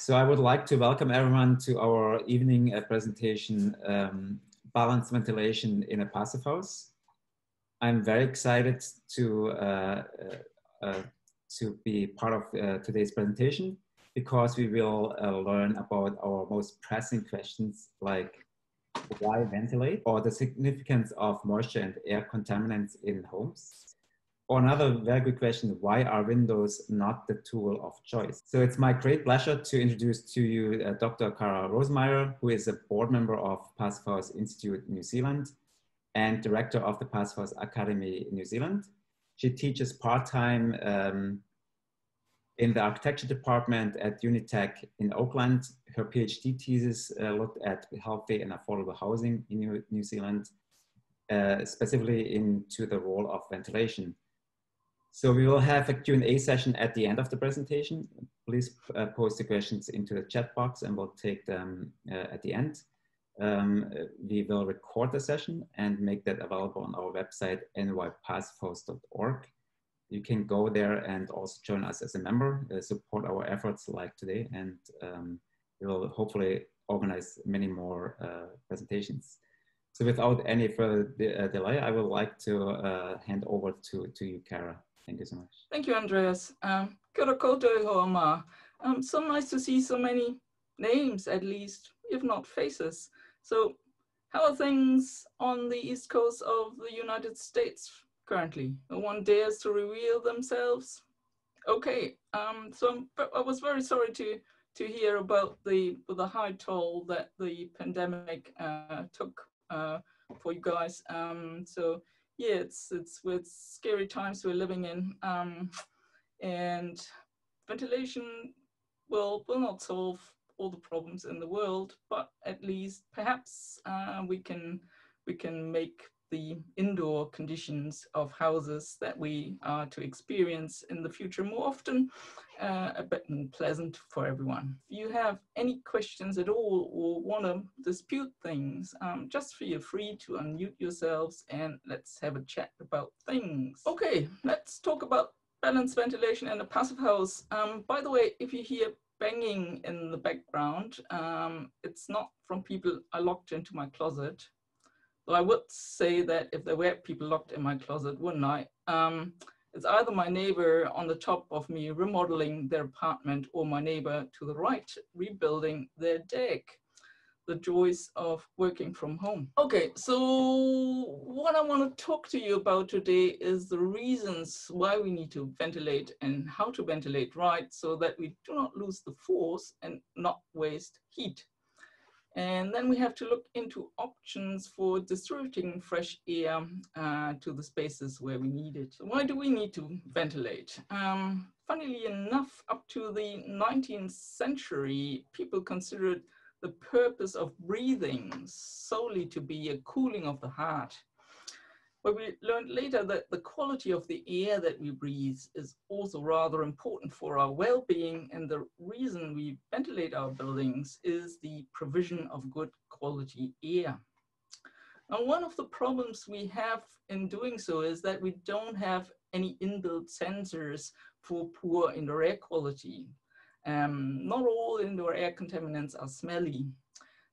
So I would like to welcome everyone to our evening uh, presentation, um, Balanced Ventilation in a Passive House. I'm very excited to, uh, uh, uh to be part of uh, today's presentation because we will uh, learn about our most pressing questions like why ventilate or the significance of moisture and air contaminants in homes or another very good question, why are windows not the tool of choice? So it's my great pleasure to introduce to you uh, Dr. Kara Rosemeier, who is a board member of Passive House Institute New Zealand and director of the Passive House Academy New Zealand. She teaches part-time um, in the architecture department at Unitec in Auckland. Her PhD thesis uh, looked at healthy and affordable housing in New, New Zealand, uh, specifically into the role of ventilation. So we will have a Q&A session at the end of the presentation. Please uh, post the questions into the chat box and we'll take them uh, at the end. Um, we will record the session and make that available on our website, nypassivehouse.org. You can go there and also join us as a member, uh, support our efforts like today, and um, we will hopefully organize many more uh, presentations. So without any further de uh, delay, I would like to uh, hand over to, to you, Kara. Thank you so much. Thank you, Andreas. Um, um, so nice to see so many names, at least, if not faces. So how are things on the east coast of the United States currently? No one dares to reveal themselves? Okay, um, so I was very sorry to to hear about the the high toll that the pandemic uh, took uh, for you guys. Um, so yeah, it's it's with scary times we're living in, um, and ventilation will will not solve all the problems in the world, but at least perhaps uh, we can we can make the indoor conditions of houses that we are to experience in the future more often uh, a bit more pleasant for everyone. If you have any questions at all or want to dispute things, um, just feel free to unmute yourselves and let's have a chat about things. Okay, let's talk about balanced ventilation in a passive house. Um, by the way, if you hear banging in the background, um, it's not from people I locked into my closet. Well, I would say that if there were people locked in my closet, wouldn't I? Um, it's either my neighbor on the top of me remodeling their apartment or my neighbor to the right rebuilding their deck. The joys of working from home. Okay, so what I want to talk to you about today is the reasons why we need to ventilate and how to ventilate right so that we do not lose the force and not waste heat. And then we have to look into options for distributing fresh air uh, to the spaces where we need it. Why do we need to ventilate? Um, funnily enough, up to the 19th century, people considered the purpose of breathing solely to be a cooling of the heart. But we learned later that the quality of the air that we breathe is also rather important for our well-being and the reason we ventilate our buildings is the provision of good quality air. Now, one of the problems we have in doing so is that we don't have any inbuilt sensors for poor indoor air quality. Um, not all indoor air contaminants are smelly.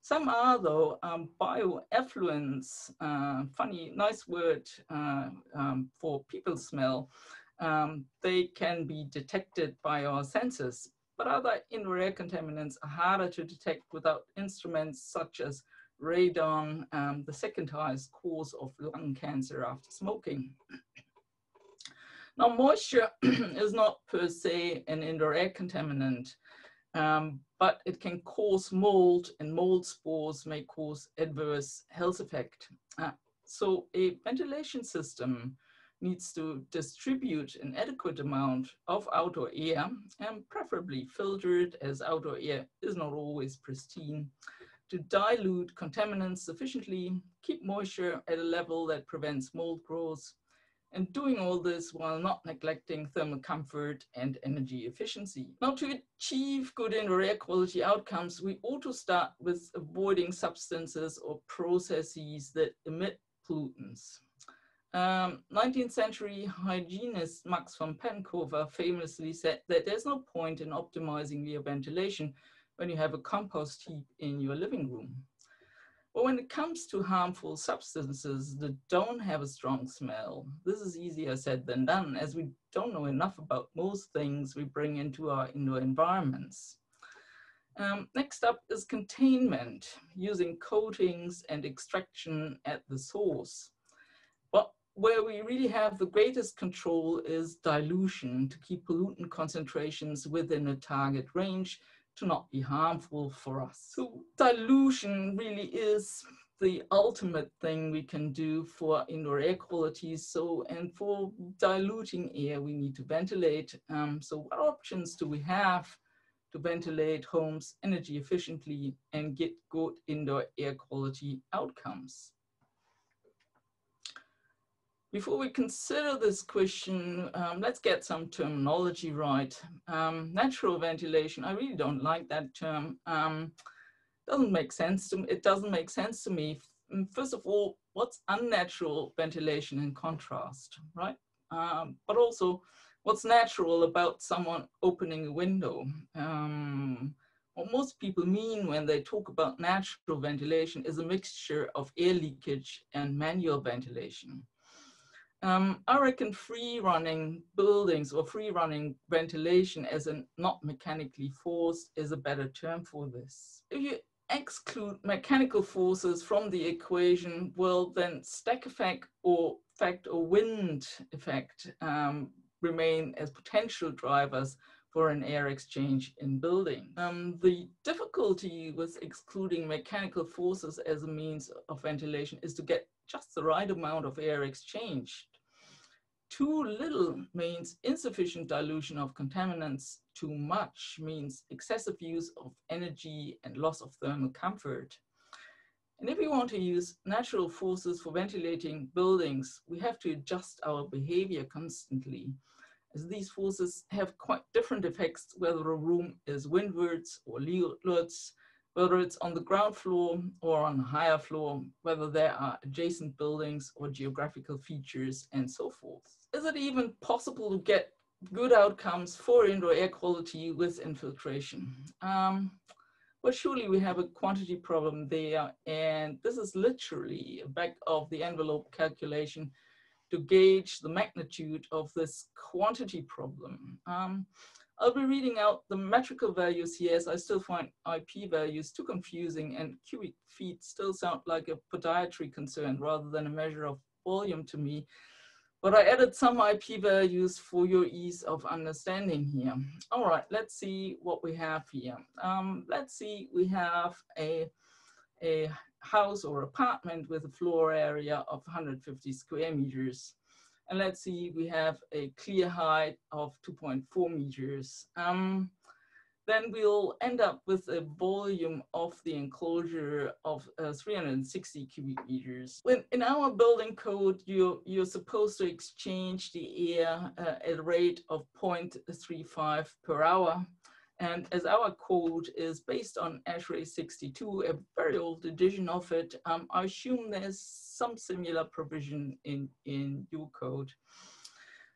Some are though um, bioeffluents, uh, funny, nice word uh, um, for people smell. Um, they can be detected by our sensors, but other indoor air contaminants are harder to detect without instruments such as radon, um, the second highest cause of lung cancer after smoking. now, moisture is not per se an indoor air contaminant, um, but it can cause mold and mold spores may cause adverse health effect. Uh, so a ventilation system needs to distribute an adequate amount of outdoor air and preferably filtered as outdoor air is not always pristine to dilute contaminants sufficiently, keep moisture at a level that prevents mold growth, and doing all this while not neglecting thermal comfort and energy efficiency. Now to achieve good indoor air quality outcomes, we ought to start with avoiding substances or processes that emit pollutants. Um, 19th century hygienist Max von Pettenkofer famously said that there's no point in optimizing the ventilation when you have a compost heap in your living room. But when it comes to harmful substances that don't have a strong smell, this is easier said than done as we don't know enough about most things we bring into our indoor environments. Um, next up is containment, using coatings and extraction at the source. But where we really have the greatest control is dilution to keep pollutant concentrations within a target range to not be harmful for us. So dilution really is the ultimate thing we can do for indoor air quality. So, and for diluting air, we need to ventilate. Um, so what options do we have to ventilate homes energy efficiently and get good indoor air quality outcomes? Before we consider this question, um, let's get some terminology right. Um, natural ventilation, I really don't like that term. Um, doesn't make sense to me. It doesn't make sense to me. First of all, what's unnatural ventilation in contrast, right? Um, but also, what's natural about someone opening a window? Um, what most people mean when they talk about natural ventilation is a mixture of air leakage and manual ventilation. Um, I reckon free running buildings or free running ventilation as a not mechanically forced is a better term for this. If you exclude mechanical forces from the equation, well, then stack effect or effect or wind effect um, remain as potential drivers for an air exchange in building. Um, the difficulty with excluding mechanical forces as a means of ventilation is to get just the right amount of air exchanged. Too little means insufficient dilution of contaminants. Too much means excessive use of energy and loss of thermal comfort. And if we want to use natural forces for ventilating buildings, we have to adjust our behavior constantly, as these forces have quite different effects whether a room is windwards or leewardwards, whether it's on the ground floor or on a higher floor, whether there are adjacent buildings or geographical features and so forth. Is it even possible to get good outcomes for indoor air quality with infiltration? Um, well, surely we have a quantity problem there, and this is literally a back of the envelope calculation to gauge the magnitude of this quantity problem. Um, I'll be reading out the metrical values here as I still find IP values too confusing and cubic feet still sound like a podiatry concern rather than a measure of volume to me. But I added some IP values for your ease of understanding here. All right, let's see what we have here. Um, let's see, we have a, a house or apartment with a floor area of 150 square meters. And let's see, we have a clear height of 2.4 meters. Um, then we'll end up with a volume of the enclosure of uh, 360 cubic meters. When in our building code, you're, you're supposed to exchange the air uh, at a rate of 0.35 per hour. And as our code is based on ASHRAE 62, a very old edition of it, um, I assume there's some similar provision in, in your code.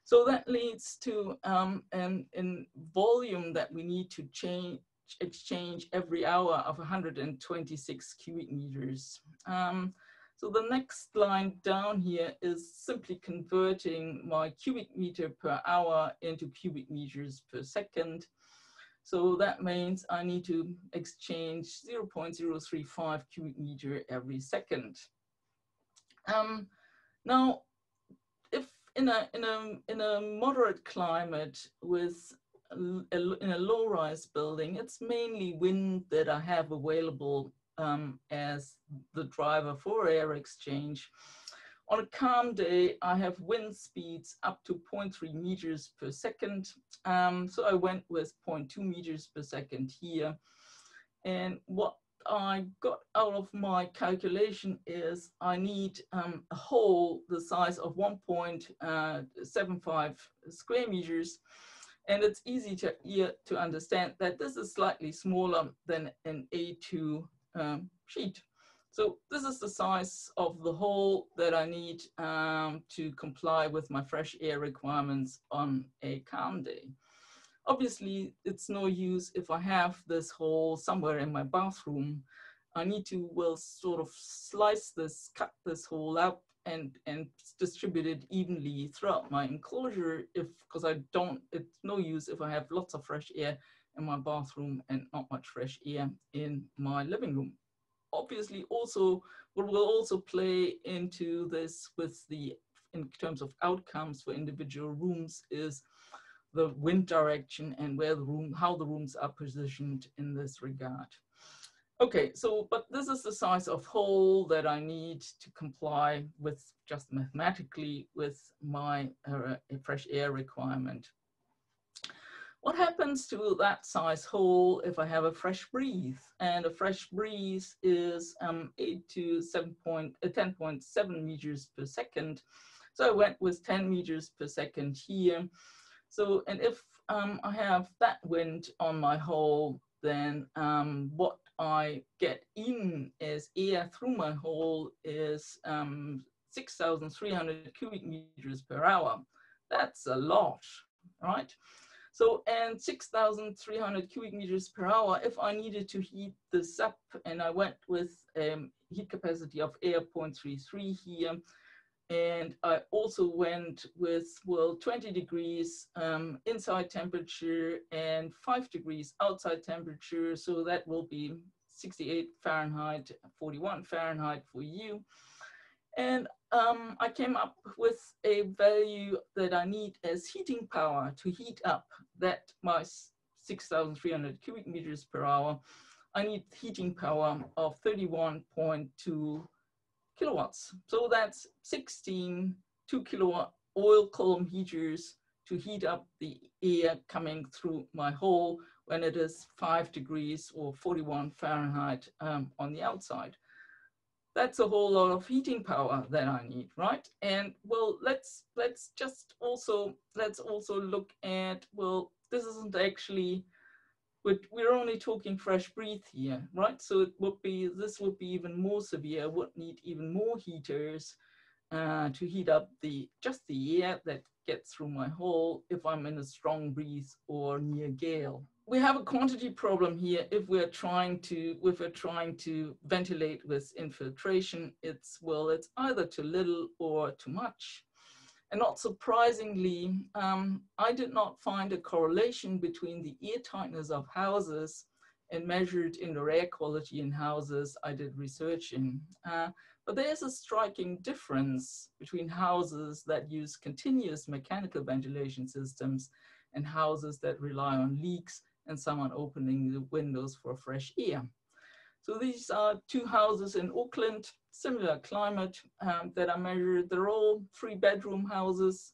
So that leads to um, an, an volume that we need to change exchange every hour of 126 cubic meters. Um, so the next line down here is simply converting my cubic meter per hour into cubic meters per second. So that means I need to exchange 0.035 cubic meter every second. Um, now, if in a, in a, in a moderate climate with a, in a low-rise building, it's mainly wind that I have available um, as the driver for air exchange. On a calm day, I have wind speeds up to 0.3 meters per second. Um, so I went with 0.2 meters per second here. And what I got out of my calculation is I need um, a hole the size of 1.75 uh, square meters. And it's easy to, to understand that this is slightly smaller than an A2 um, sheet. So this is the size of the hole that I need um, to comply with my fresh air requirements on a calm day. obviously it's no use if I have this hole somewhere in my bathroom. I need to, well, sort of slice this, cut this hole up and, and distribute it evenly throughout my enclosure if, because I don't, it's no use if I have lots of fresh air in my bathroom and not much fresh air in my living room. Obviously also, what will also play into this with the, in terms of outcomes for individual rooms is the wind direction and where the room, how the rooms are positioned in this regard. Okay, so, but this is the size of hole that I need to comply with just mathematically with my uh, fresh air requirement. What happens to that size hole if I have a fresh breeze? And a fresh breeze is um, 8 to 7 point, uh, 10.7 meters per second. So I went with 10 meters per second here. So, and if um, I have that wind on my hole, then um, what I get in as air through my hole is um, 6,300 cubic meters per hour. That's a lot, right? So, and 6,300 cubic meters per hour, if I needed to heat this up and I went with um, heat capacity of air 0.33 here, and I also went with, well, 20 degrees um, inside temperature and five degrees outside temperature. So that will be 68 Fahrenheit, 41 Fahrenheit for you. And um, I came up with a value that I need as heating power to heat up that my 6,300 cubic meters per hour. I need heating power of 31.2 kilowatts. So that's 16 two kilowatt oil column heaters to heat up the air coming through my hole when it is five degrees or 41 Fahrenheit um, on the outside. That's a whole lot of heating power that I need, right? And well, let's let's just also let's also look at well, this isn't actually but we're only talking fresh breath here, right? So it would be, this would be even more severe, would need even more heaters uh, to heat up the, just the air that gets through my hole if I'm in a strong breeze or near gale. We have a quantity problem here if we're trying to, if we're trying to ventilate with infiltration, it's, well, it's either too little or too much. And not surprisingly, um, I did not find a correlation between the air tightness of houses and measured indoor air quality in houses I did research in. Uh, but there's a striking difference between houses that use continuous mechanical ventilation systems and houses that rely on leaks and someone opening the windows for a fresh air. So these are two houses in Auckland, similar climate um, that are measured. They're all three bedroom houses.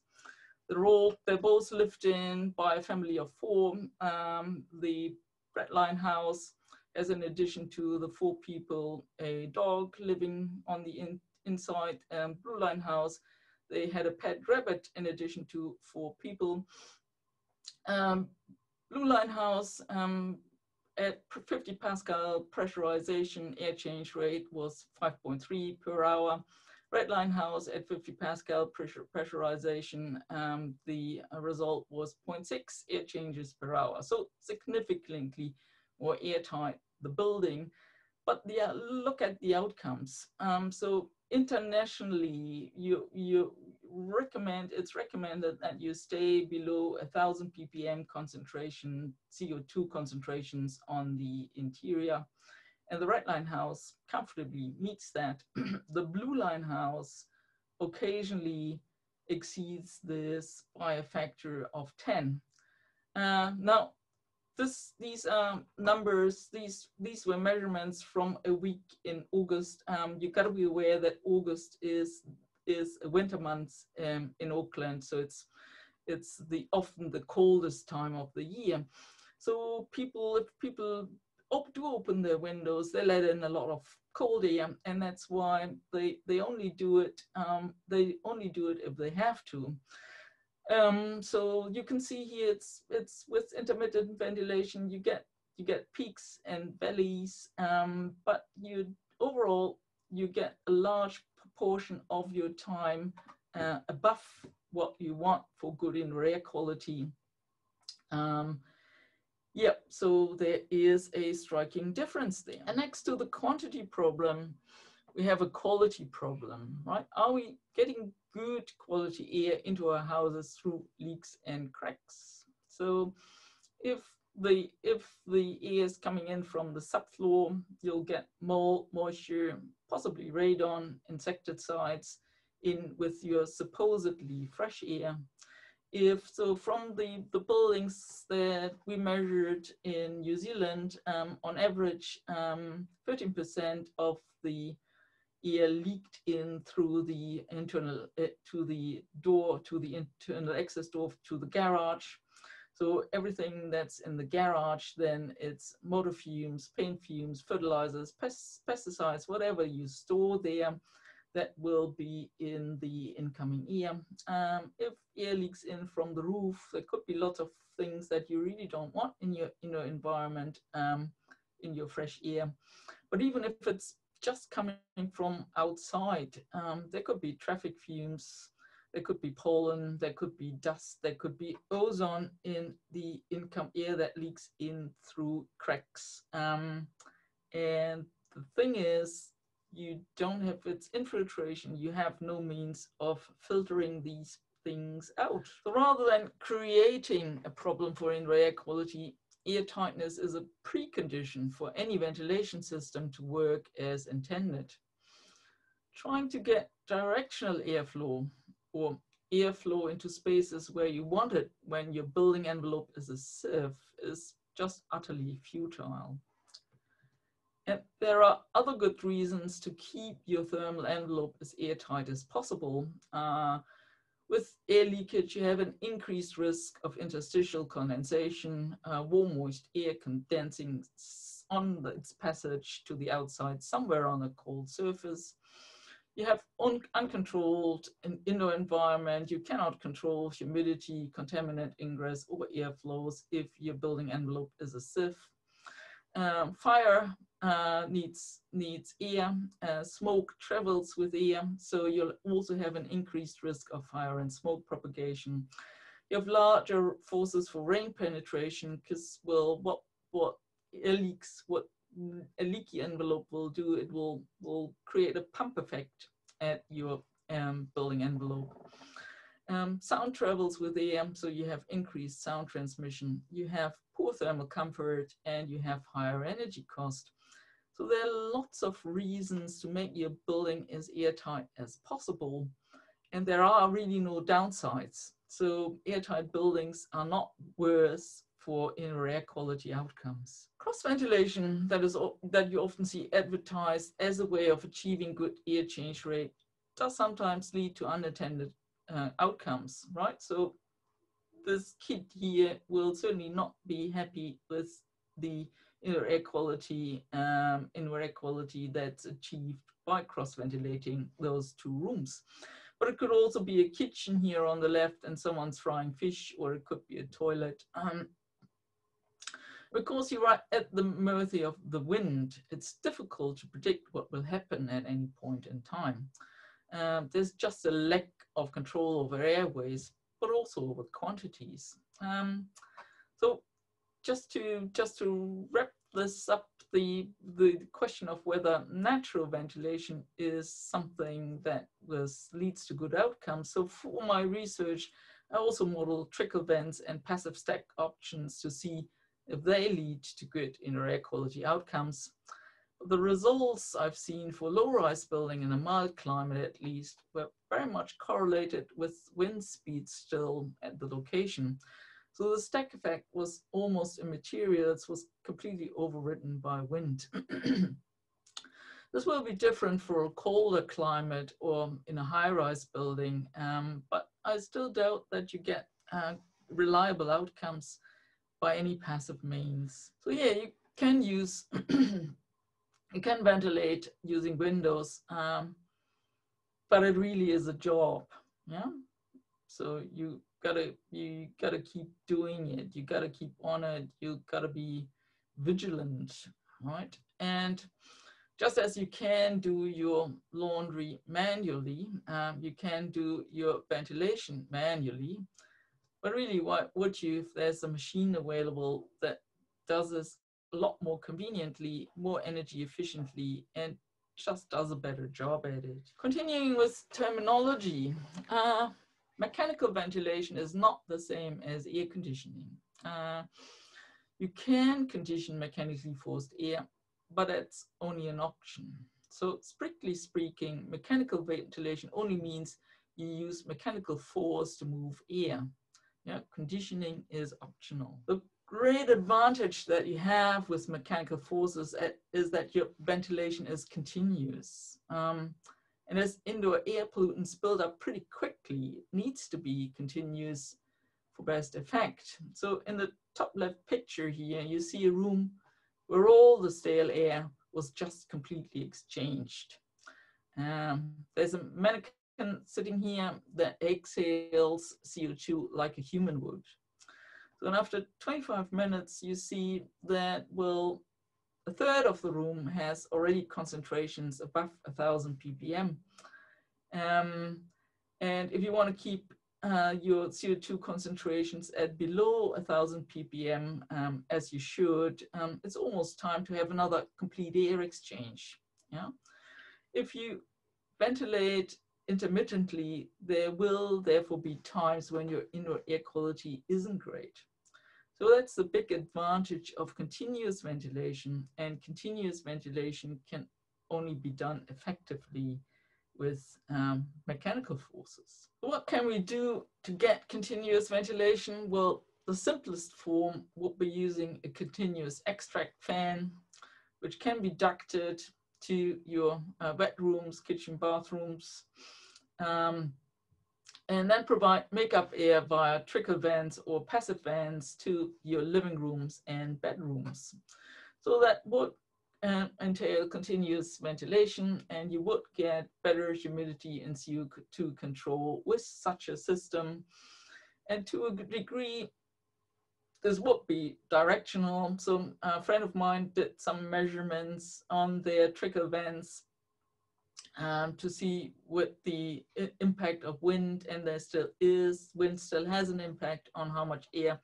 They're all, they're both lived in by a family of four. Um, the Red Line house has in addition to the four people, a dog living on the in, inside um, Blue Line house. They had a pet rabbit in addition to four people. Um, Blue Line house um, at 50 Pascal pressurization, air change rate was 5.3 per hour. Redline house at 50 Pascal pressure, pressurization, um, the uh, result was 0.6 air changes per hour. So significantly more airtight the building. But yeah, look at the outcomes. Um, so internationally, you, you recommend, it's recommended that you stay below a thousand ppm concentration, CO2 concentrations on the interior. And the red line house comfortably meets that. the blue line house occasionally exceeds this by a factor of 10. Uh, now, this, these um, numbers, these, these were measurements from a week in August. Um, you gotta be aware that August is, is winter month um, in Auckland. So it's, it's the often the coldest time of the year. So people, if people op do open their windows, they let in a lot of cold air, and that's why they they only do it. Um, they only do it if they have to. Um, so you can see here it's it's with intermittent ventilation you get you get peaks and valleys, um, but you overall you get a large proportion of your time uh, above what you want for good indoor rare quality. Um, yeah, so there is a striking difference there. And next to the quantity problem, we have a quality problem, right? Are we getting good quality air into our houses through leaks and cracks? So if the if the air is coming in from the subfloor, you'll get mold, moisture, possibly radon, insecticides in with your supposedly fresh air. If so, from the, the buildings that we measured in New Zealand, um, on average, 13% um, of the air leaked in through the internal uh, to the door to the internal access door to the garage so everything that's in the garage then it's motor fumes paint fumes fertilizers pest pesticides whatever you store there that will be in the incoming air um, if air leaks in from the roof there could be lots of things that you really don't want in your in your environment um, in your fresh air but even if it's just coming from outside. Um, there could be traffic fumes, there could be pollen, there could be dust, there could be ozone in the income air that leaks in through cracks. Um, and the thing is, you don't have its infiltration, you have no means of filtering these things out. So rather than creating a problem for indoor air quality, air tightness is a precondition for any ventilation system to work as intended. Trying to get directional airflow or airflow into spaces where you want it when your building envelope is a sieve is just utterly futile. And there are other good reasons to keep your thermal envelope as airtight as possible. Uh, with air leakage, you have an increased risk of interstitial condensation, uh, warm moist air condensing on its passage to the outside somewhere on a cold surface. You have un uncontrolled indoor environment. You cannot control humidity, contaminant ingress, or airflows if your building envelope is a sieve. Um, fire uh, needs needs air. Uh, smoke travels with air, so you'll also have an increased risk of fire and smoke propagation. You have larger forces for rain penetration because, well, what what air leaks, what a leaky envelope will do, it will will create a pump effect at your um, building envelope. Um, sound travels with air, so you have increased sound transmission. You have poor thermal comfort and you have higher energy cost. So there are lots of reasons to make your building as airtight as possible. And there are really no downsides. So airtight buildings are not worse for indoor air quality outcomes. Cross ventilation that is that you often see advertised as a way of achieving good air change rate does sometimes lead to unintended uh, outcomes, right? So this kid here will certainly not be happy with the indoor air quality, um, indoor air quality that's achieved by cross-ventilating those two rooms. But it could also be a kitchen here on the left and someone's frying fish, or it could be a toilet. Um, because you're right at the mercy of the wind, it's difficult to predict what will happen at any point in time. Um, there's just a lack of control over airways, but also over quantities. Um, so just to just to wrap this up, the the question of whether natural ventilation is something that was leads to good outcomes. So for my research, I also model trickle vents and passive stack options to see if they lead to good indoor air quality outcomes the results I've seen for low-rise building in a mild climate at least were very much correlated with wind speed still at the location. So the stack effect was almost immaterial. It was completely overwritten by wind. this will be different for a colder climate or in a high-rise building, um, but I still doubt that you get uh, reliable outcomes by any passive means. So yeah, you can use you can ventilate using windows, um, but it really is a job. Yeah. So you gotta you gotta keep doing it. You gotta keep on it. You gotta be vigilant, right? And just as you can do your laundry manually, um, you can do your ventilation manually. But really, why would you if there's a machine available that does this a lot more conveniently, more energy efficiently, and just does a better job at it. Continuing with terminology, uh, mechanical ventilation is not the same as air conditioning. Uh, you can condition mechanically forced air, but that's only an option. So strictly speaking, mechanical ventilation only means you use mechanical force to move air. Yeah, conditioning is optional. The great advantage that you have with mechanical forces is that your ventilation is continuous. Um, and as indoor air pollutants build up pretty quickly, it needs to be continuous for best effect. So in the top left picture here, you see a room where all the stale air was just completely exchanged. Um, there's a mannequin sitting here that exhales CO2 like a human would. So after 25 minutes, you see that, well, a third of the room has already concentrations above 1000 ppm. Um, and if you want to keep uh, your CO2 concentrations at below 1000 ppm, um, as you should, um, it's almost time to have another complete air exchange. Yeah? If you ventilate intermittently, there will therefore be times when your indoor air quality isn't great. So that's the big advantage of continuous ventilation and continuous ventilation can only be done effectively with um, mechanical forces. What can we do to get continuous ventilation? Well, the simplest form would be using a continuous extract fan, which can be ducted to your uh, wet rooms, kitchen, bathrooms, um, and then provide makeup air via trickle vents or passive vents to your living rooms and bedrooms. So that would uh, entail continuous ventilation and you would get better humidity and CO2 control with such a system. And to a degree, this would be directional. So a friend of mine did some measurements on their trickle vents um, to see what the impact of wind, and there still is, wind still has an impact on how much air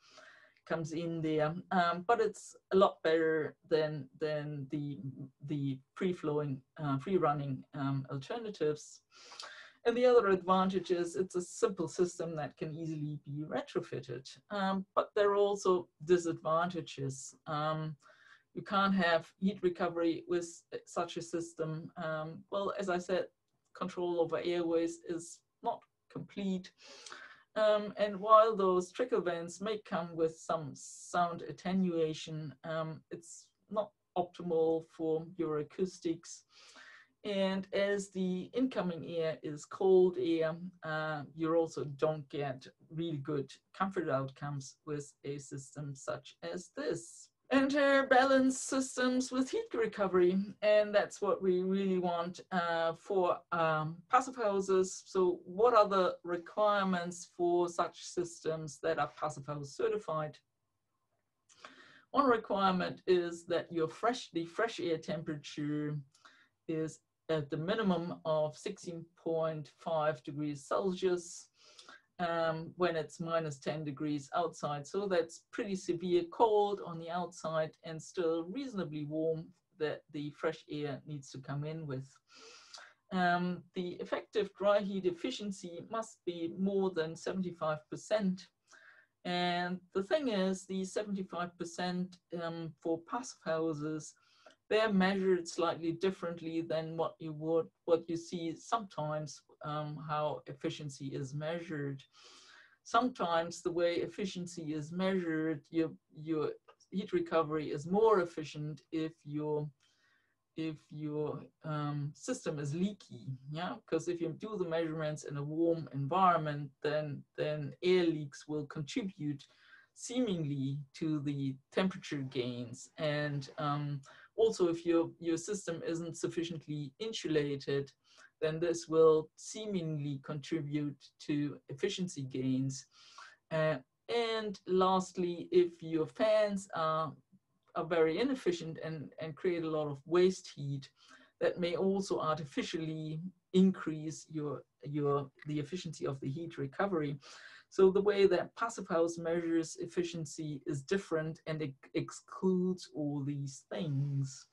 comes in there, um, but it's a lot better than, than the, the free-flowing, uh, free-running um, alternatives. And the other advantage is it's a simple system that can easily be retrofitted, um, but there are also disadvantages. Um, you can't have heat recovery with such a system. Um, well, as I said, control over airways is not complete. Um, and while those trickle vents may come with some sound attenuation, um, it's not optimal for your acoustics. And as the incoming air is cold air, uh, you also don't get really good comfort outcomes with a system such as this enter balance systems with heat recovery. And that's what we really want uh, for um, passive houses. So what are the requirements for such systems that are passive house certified? One requirement is that your fresh, the fresh air temperature is at the minimum of 16.5 degrees Celsius um, when it's minus 10 degrees outside. So that's pretty severe cold on the outside and still reasonably warm that the fresh air needs to come in with. Um, the effective dry heat efficiency must be more than 75%. And the thing is, the 75% um, for passive houses they're measured slightly differently than what you would what you see sometimes um, how efficiency is measured. Sometimes the way efficiency is measured, your your heat recovery is more efficient if your if your um, system is leaky, yeah, because if you do the measurements in a warm environment, then then air leaks will contribute seemingly to the temperature gains and um, also, if your, your system isn't sufficiently insulated, then this will seemingly contribute to efficiency gains. Uh, and lastly, if your fans are, are very inefficient and, and create a lot of waste heat, that may also artificially increase your, your, the efficiency of the heat recovery. So the way that Passive House measures efficiency is different and it excludes all these things.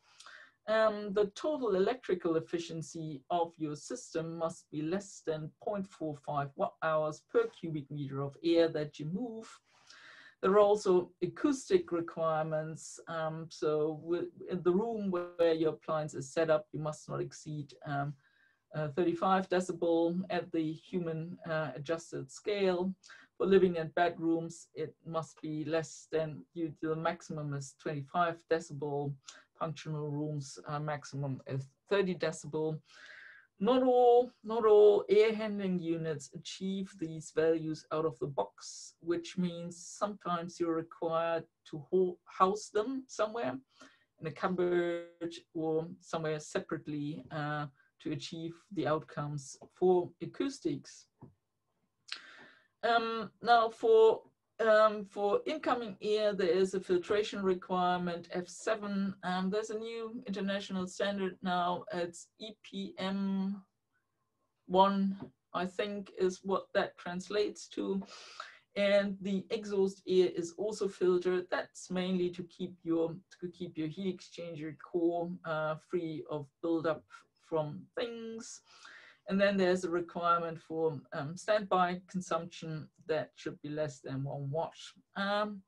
Um, the total electrical efficiency of your system must be less than 0.45 watt hours per cubic meter of air that you move. There are also acoustic requirements. Um, so in the room where your appliance is set up, you must not exceed um, uh, 35 decibel at the human uh, adjusted scale. For living and bedrooms, it must be less than, you, the maximum is 25 decibel. Functional rooms uh, maximum is 30 decibel. Not all, not all air handling units achieve these values out of the box, which means sometimes you're required to house them somewhere in a cupboard or somewhere separately uh, to achieve the outcomes for acoustics. Um, now for um, for incoming air, there is a filtration requirement F7. Um, there's a new international standard now. It's EPM 1, I think is what that translates to. And the exhaust air is also filtered. That's mainly to keep your to keep your heat exchanger core uh, free of buildup from things. And then there's a requirement for um, standby consumption that should be less than one watt. Um,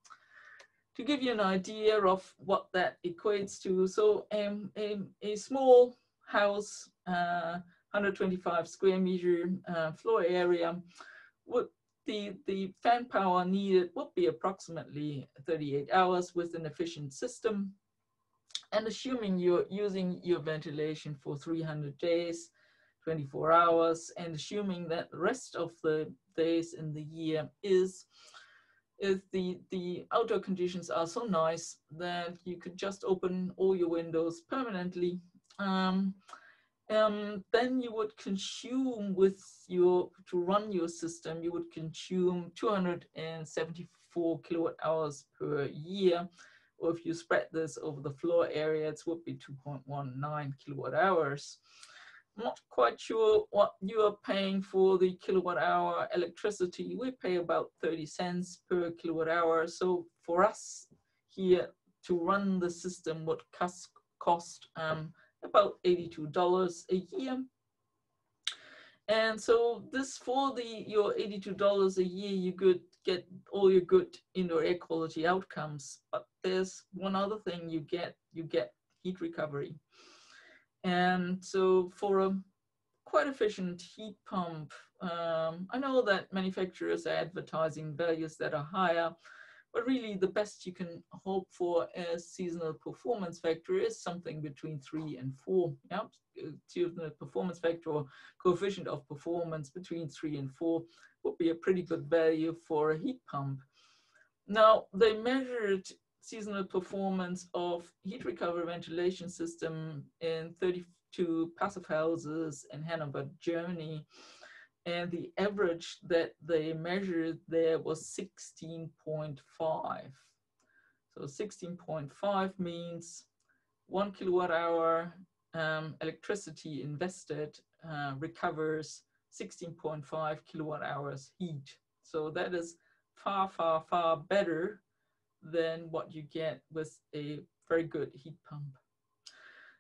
to give you an idea of what that equates to, so um, a, a small house, uh, 125 square meter uh, floor area, would the, the fan power needed would be approximately 38 hours with an efficient system. And assuming you're using your ventilation for 300 days, 24 hours, and assuming that the rest of the days in the year is if the, the outdoor conditions are so nice that you could just open all your windows permanently, um, um, then you would consume with your, to run your system, you would consume 274 kilowatt hours per year, or if you spread this over the floor area, it would be 2.19 kilowatt hours. I'm not quite sure what you are paying for the kilowatt hour electricity. We pay about 30 cents per kilowatt hour. So for us here to run the system would cost, um, about $82 a year. And so this for the your $82 a year, you could get all your good indoor air quality outcomes. But there's one other thing you get, you get heat recovery. And so for a quite efficient heat pump, um, I know that manufacturers are advertising values that are higher, but really the best you can hope for as seasonal performance factor is something between three and four. Yeah, seasonal performance factor or coefficient of performance between three and four would be a pretty good value for a heat pump. Now, they measured seasonal performance of heat recovery ventilation system in 32 passive houses in Hanover, Germany and the average that they measured there was 16.5. So 16.5 means one kilowatt hour um, electricity invested uh, recovers 16.5 kilowatt hours heat. So that is far, far, far better than what you get with a very good heat pump.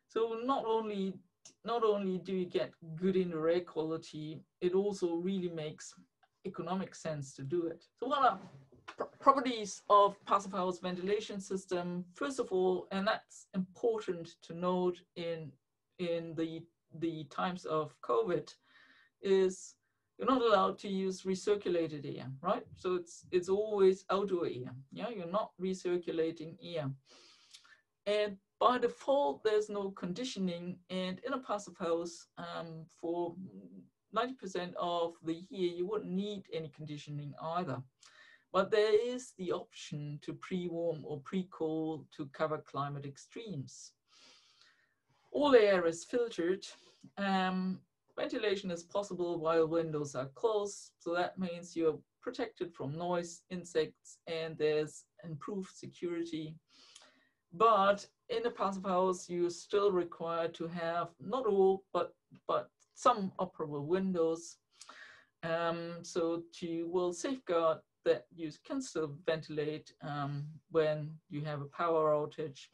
So not only not only do you get good indoor air quality, it also really makes economic sense to do it. So what are pr properties of passive house ventilation system? First of all, and that's important to note in, in the, the times of COVID, is you're not allowed to use recirculated air, right? So it's, it's always outdoor air, yeah? You're not recirculating air. And by default, there's no conditioning. And in a passive house, um, for 90% of the year, you wouldn't need any conditioning either. But there is the option to pre-warm or pre-cool to cover climate extremes. All air is filtered. Um, ventilation is possible while windows are closed. So that means you're protected from noise, insects, and there's improved security But in a passive house, you still require to have not all, but but some operable windows. Um, so you will safeguard that you can still ventilate um, when you have a power outage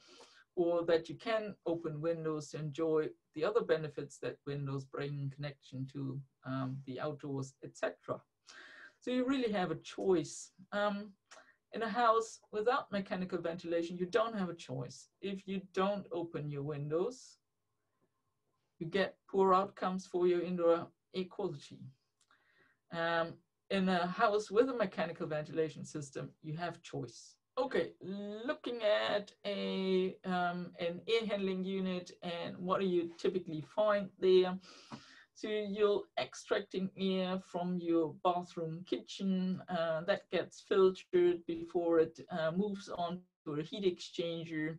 or that you can open windows to enjoy the other benefits that windows bring in connection to um, the outdoors, etc. So you really have a choice. Um, in a house without mechanical ventilation, you don't have a choice. If you don't open your windows, you get poor outcomes for your indoor air quality. Um, in a house with a mechanical ventilation system, you have choice. Okay, looking at a um, an air handling unit and what do you typically find there? So you're extracting air from your bathroom kitchen uh, that gets filtered before it uh, moves on to a heat exchanger.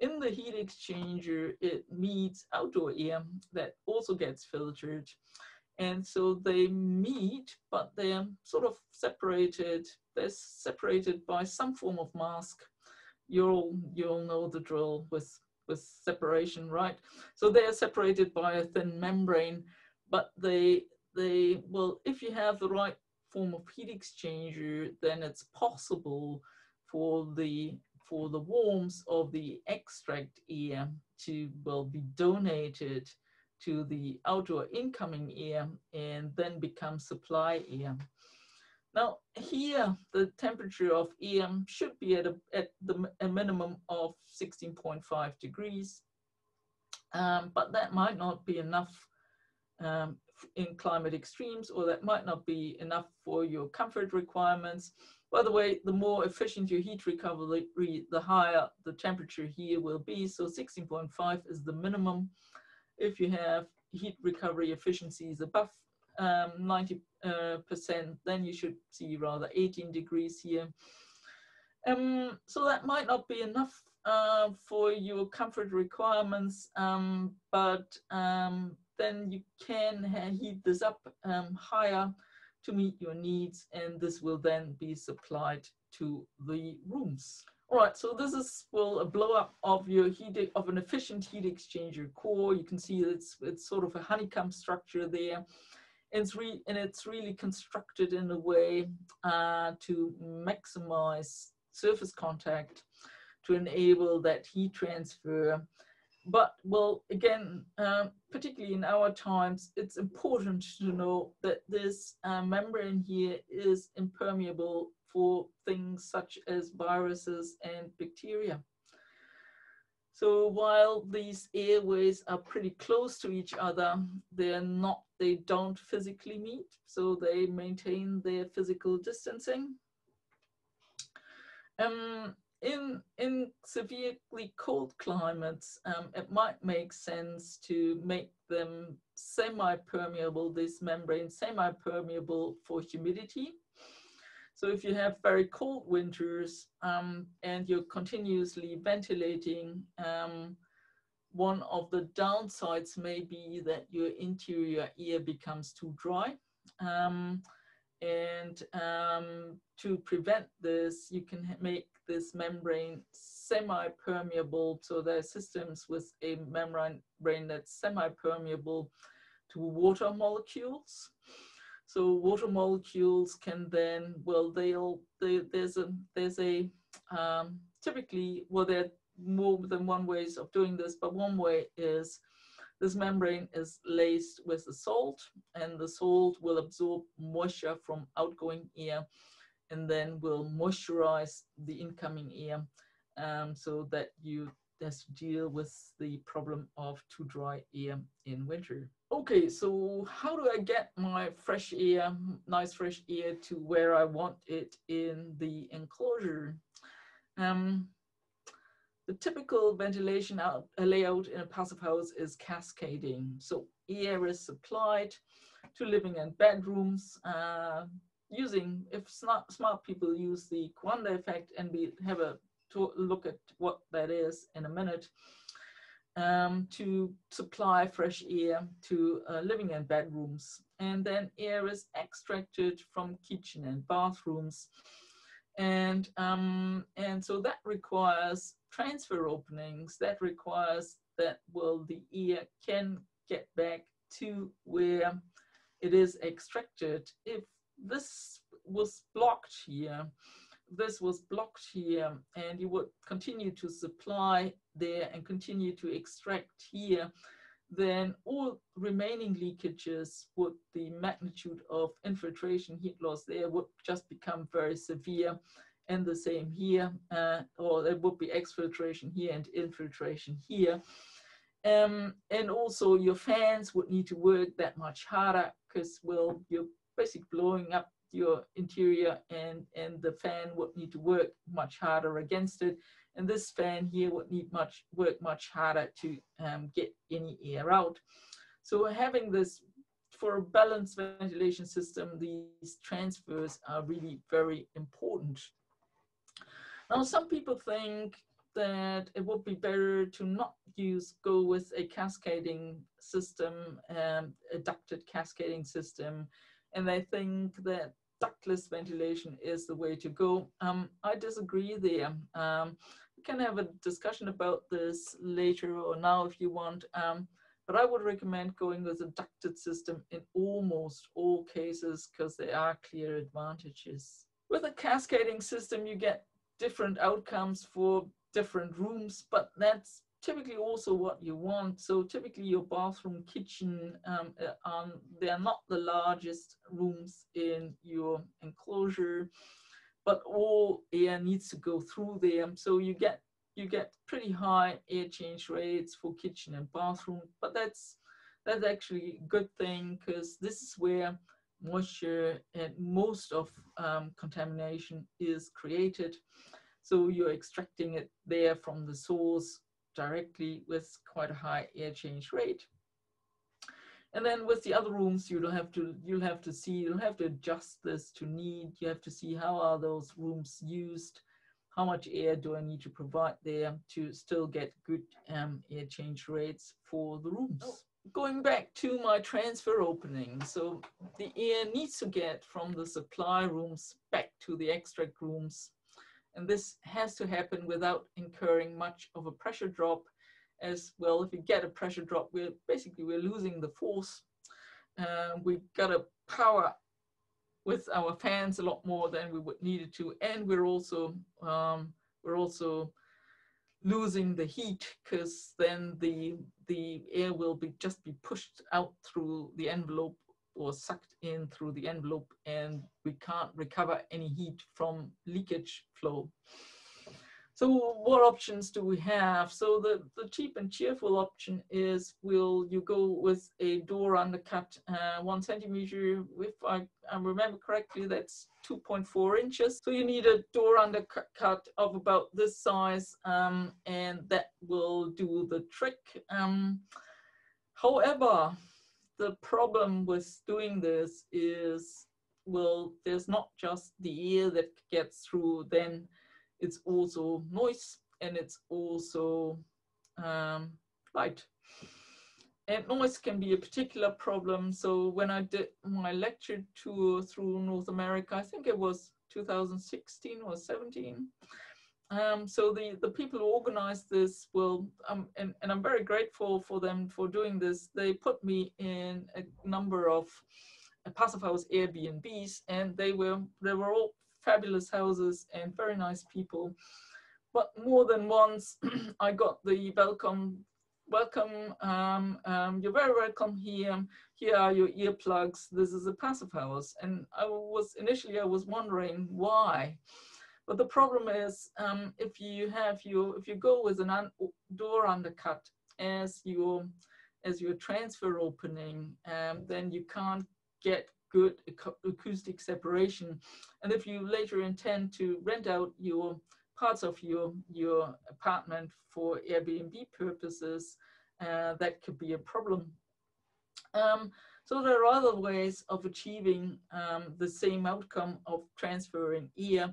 In the heat exchanger, it meets outdoor air that also gets filtered. And so they meet, but they're sort of separated. They're separated by some form of mask. You'll, you'll know the drill with, with separation, right? So they're separated by a thin membrane but they they well if you have the right form of heat exchanger then it's possible for the for the warmth of the extract air to well be donated to the outdoor incoming air and then become supply air. Now here the temperature of air should be at a, at the, a minimum of 16.5 degrees, um, but that might not be enough um, in climate extremes, or that might not be enough for your comfort requirements. By the way, the more efficient your heat recovery, the higher the temperature here will be. So 16.5 is the minimum. If you have heat recovery efficiencies above um, 90%, uh, then you should see rather 18 degrees here. Um, so that might not be enough uh, for your comfort requirements, um, but um, then you can heat this up um, higher to meet your needs and this will then be supplied to the rooms. All right, so this is well a blow up of your heat of an efficient heat exchanger core. You can see it's it's sort of a honeycomb structure there. And it's, re and it's really constructed in a way uh, to maximize surface contact to enable that heat transfer but well again um, particularly in our times it's important to know that this uh, membrane here is impermeable for things such as viruses and bacteria. So while these airways are pretty close to each other they're not they don't physically meet so they maintain their physical distancing. Um, in in severely cold climates, um, it might make sense to make them semi-permeable, this membrane semi-permeable for humidity. So if you have very cold winters um, and you're continuously ventilating, um, one of the downsides may be that your interior ear becomes too dry. Um, and um, to prevent this, you can make this membrane semi-permeable. So there are systems with a membrane that's semi-permeable to water molecules. So water molecules can then, well, they'll, they, there's a, there's a, um, typically, well, there are more than one ways of doing this, but one way is this membrane is laced with the salt and the salt will absorb moisture from outgoing air and then we'll moisturize the incoming air um, so that you just deal with the problem of too dry air in winter. Okay, so how do I get my fresh air, nice fresh air to where I want it in the enclosure? Um, the typical ventilation out, layout in a passive house is cascading. So air is supplied to living and bedrooms, uh, using, if smart, smart people use the Coanda effect, and we have a look at what that is in a minute, um, to supply fresh air to uh, living and bedrooms. And then air is extracted from kitchen and bathrooms. And, um, and so that requires transfer openings, that requires that, well, the air can get back to where it is extracted. If this was blocked here, this was blocked here, and you would continue to supply there and continue to extract here, then all remaining leakages would the magnitude of infiltration heat loss there would just become very severe and the same here uh, or there would be exfiltration here and infiltration here. Um, and also your fans would need to work that much harder because well you're basically blowing up your interior and and the fan would need to work much harder against it and this fan here would need much work much harder to um, get any air out. So having this for a balanced ventilation system, these transfers are really very important. Now, some people think that it would be better to not use, go with a cascading system, um, a ducted cascading system, and they think that ductless ventilation is the way to go. Um, I disagree there. Um, can have a discussion about this later or now if you want. Um, but I would recommend going with a ducted system in almost all cases because there are clear advantages. With a cascading system, you get different outcomes for different rooms, but that's typically also what you want. So typically your bathroom, kitchen, um, um, they're not the largest rooms in your enclosure but all air needs to go through them. So you get you get pretty high air change rates for kitchen and bathroom, but that's that's actually a good thing because this is where moisture and most of um, contamination is created. So you're extracting it there from the source directly with quite a high air change rate. And then with the other rooms, you'll have to you'll have to see you'll have to adjust this to need. You have to see how are those rooms used, how much air do I need to provide there to still get good um, air change rates for the rooms. Oh. Going back to my transfer opening, so the air needs to get from the supply rooms back to the extract rooms. And this has to happen without incurring much of a pressure drop as well if you get a pressure drop we're basically we're losing the force. Uh, we've got to power with our fans a lot more than we would needed to. And we're also um, we're also losing the heat because then the the air will be just be pushed out through the envelope or sucked in through the envelope and we can't recover any heat from leakage flow. So what options do we have? So the, the cheap and cheerful option is will you go with a door undercut uh, one centimeter, if I, I remember correctly, that's 2.4 inches. So you need a door undercut of about this size um, and that will do the trick. Um, however, the problem with doing this is, well, there's not just the air that gets through then it's also noise and it's also um, light. And noise can be a particular problem. So when I did my lecture tour through North America, I think it was 2016 or 17. Um, so the, the people who organized this will, um, and, and I'm very grateful for them for doing this. They put me in a number of passive house Airbnbs and they were, they were all fabulous houses and very nice people. But more than once, I got the welcome, welcome, um, um, you're very welcome here. Here are your earplugs. This is a passive house. And I was, initially I was wondering why. But the problem is um, if you have your, if you go with an un door undercut as your, as your transfer opening, um, then you can't get good acoustic separation. And if you later intend to rent out your parts of your, your apartment for Airbnb purposes, uh, that could be a problem. Um, so there are other ways of achieving um, the same outcome of transferring air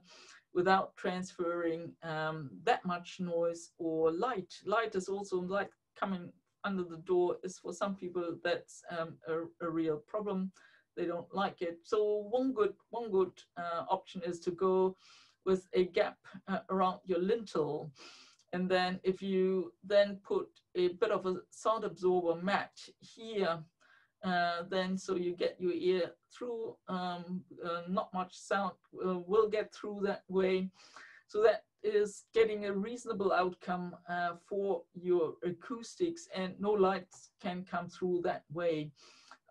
without transferring um, that much noise or light. Light is also light coming under the door is for some people that's um, a, a, real problem they don't like it. So one good, one good uh, option is to go with a gap uh, around your lintel. And then if you then put a bit of a sound absorber mat here, uh, then so you get your ear through, um, uh, not much sound uh, will get through that way. So that is getting a reasonable outcome uh, for your acoustics and no lights can come through that way.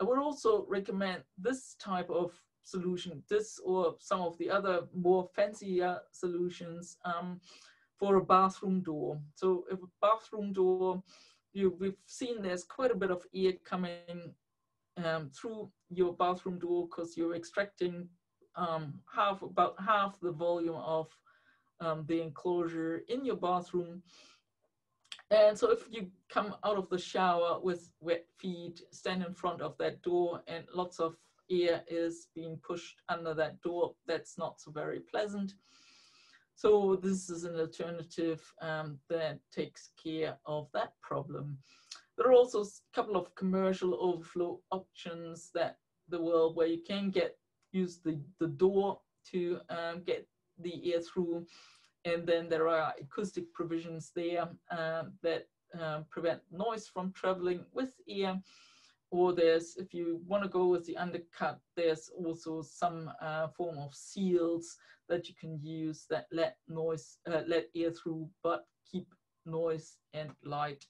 I would also recommend this type of solution, this or some of the other more fancier solutions um, for a bathroom door. So if a bathroom door, you, we've seen there's quite a bit of air coming um, through your bathroom door because you're extracting um, half about half the volume of um, the enclosure in your bathroom. And so if you come out of the shower with wet feet, stand in front of that door and lots of air is being pushed under that door, that's not so very pleasant. So this is an alternative um, that takes care of that problem. There are also a couple of commercial overflow options that the world where you can get use the, the door to um, get the air through. And then there are acoustic provisions there uh, that uh, prevent noise from traveling with air. Or there's, if you want to go with the undercut, there's also some uh, form of seals that you can use that let noise, uh, let air through, but keep noise and light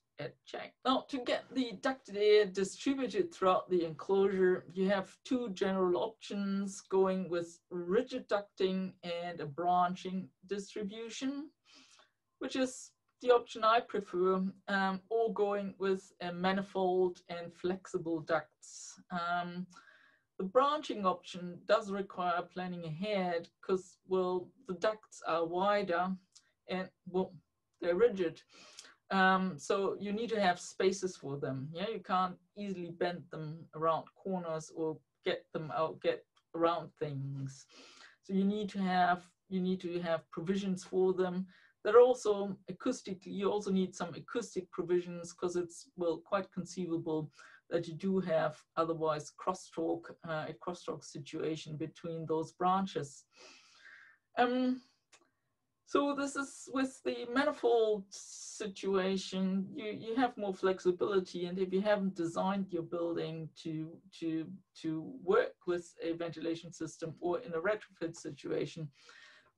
Now, to get the ducted air distributed throughout the enclosure, you have two general options going with rigid ducting and a branching distribution, which is the option I prefer, um, or going with a manifold and flexible ducts. Um, the branching option does require planning ahead because, well, the ducts are wider and, well, they're rigid. Um, so you need to have spaces for them. Yeah, you can't easily bend them around corners or get them out, get around things. So you need to have you need to have provisions for them. There are also acoustic. You also need some acoustic provisions because it's well quite conceivable that you do have otherwise crosstalk uh, a crosstalk situation between those branches. Um, so this is with the manifold situation, you, you have more flexibility. And if you haven't designed your building to, to, to work with a ventilation system or in a retrofit situation,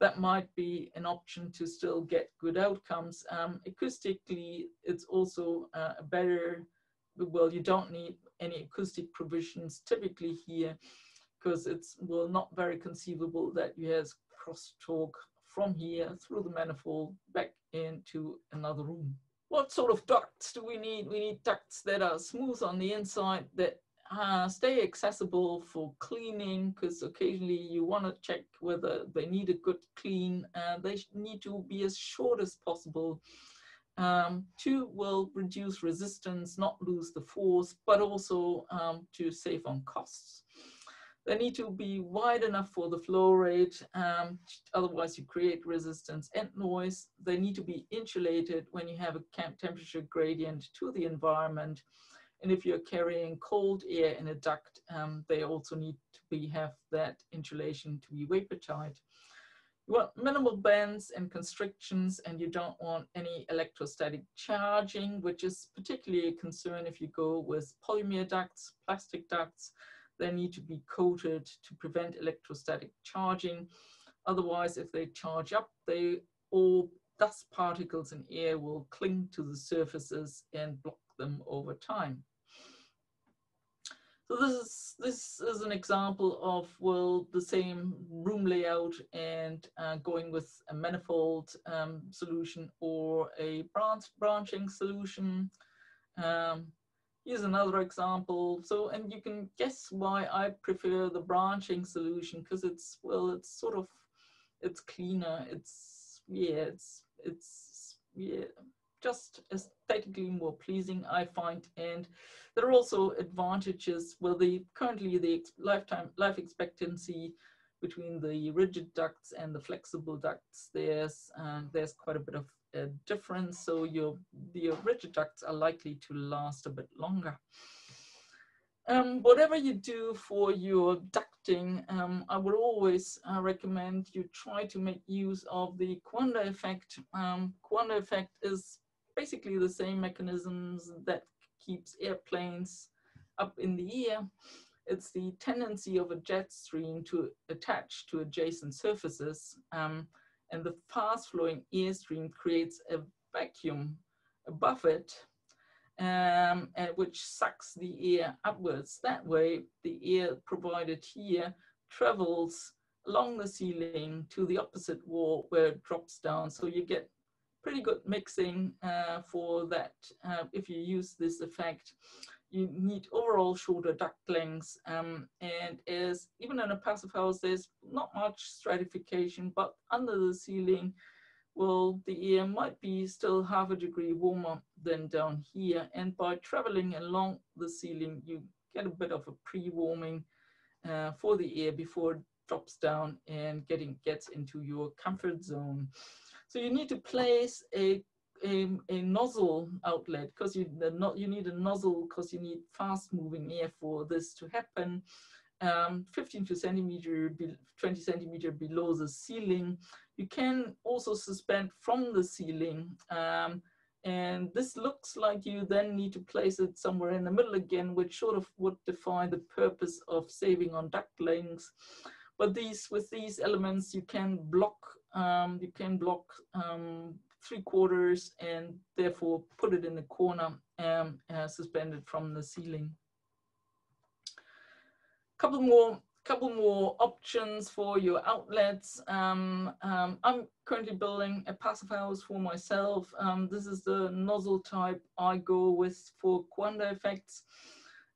that might be an option to still get good outcomes. Um, acoustically, it's also uh, a better, well, you don't need any acoustic provisions typically here because it's well not very conceivable that you have crosstalk from here through the manifold back into another room. What sort of ducts do we need? We need ducts that are smooth on the inside, that uh, stay accessible for cleaning, because occasionally you want to check whether they need a good clean. Uh, they need to be as short as possible. Um, two will reduce resistance, not lose the force, but also um, to save on costs. They need to be wide enough for the flow rate, um, otherwise you create resistance and noise. They need to be insulated when you have a temperature gradient to the environment. And if you're carrying cold air in a duct, um, they also need to be, have that insulation to be vapor tight. You want minimal bends and constrictions, and you don't want any electrostatic charging, which is particularly a concern if you go with polymer ducts, plastic ducts, they need to be coated to prevent electrostatic charging. Otherwise, if they charge up, they all dust particles in air will cling to the surfaces and block them over time. So this is this is an example of well the same room layout and uh, going with a manifold um, solution or a branch branching solution. Um, Here's another example. So, and you can guess why I prefer the branching solution because it's, well, it's sort of, it's cleaner. It's, yeah, it's, it's, yeah, just aesthetically more pleasing, I find. And there are also advantages. Well, the currently the lifetime life expectancy between the rigid ducts and the flexible ducts, there's uh, there's quite a bit of a difference. So your, your rigid ducts are likely to last a bit longer. Um, whatever you do for your ducting, um, I would always uh, recommend you try to make use of the Coanda effect. Um, Coanda effect is basically the same mechanisms that keeps airplanes up in the air. It's the tendency of a jet stream to attach to adjacent surfaces. Um, and the fast flowing airstream creates a vacuum above it um, and which sucks the air upwards. That way, the air provided here travels along the ceiling to the opposite wall where it drops down. So you get pretty good mixing uh, for that. Uh, if you use this effect, you need overall shorter duct lengths. Um, and as even in a passive house, there's not much stratification, but under the ceiling, well, the air might be still half a degree warmer than down here. And by traveling along the ceiling, you get a bit of a pre-warming uh, for the air before it drops down and getting gets into your comfort zone. So you need to place a a, a nozzle outlet because you you need a nozzle because you need fast moving air for this to happen. Um, 15 to centimeter, 20 centimeter below the ceiling. You can also suspend from the ceiling. Um, and this looks like you then need to place it somewhere in the middle again, which sort of would define the purpose of saving on duct lengths. But these, with these elements, you can block, um, you can block um, three quarters and therefore put it in the corner um, uh, suspended from the ceiling. Couple more couple more options for your outlets. Um, um, I'm currently building a passive house for myself. Um, this is the nozzle type I go with for Coanda effects.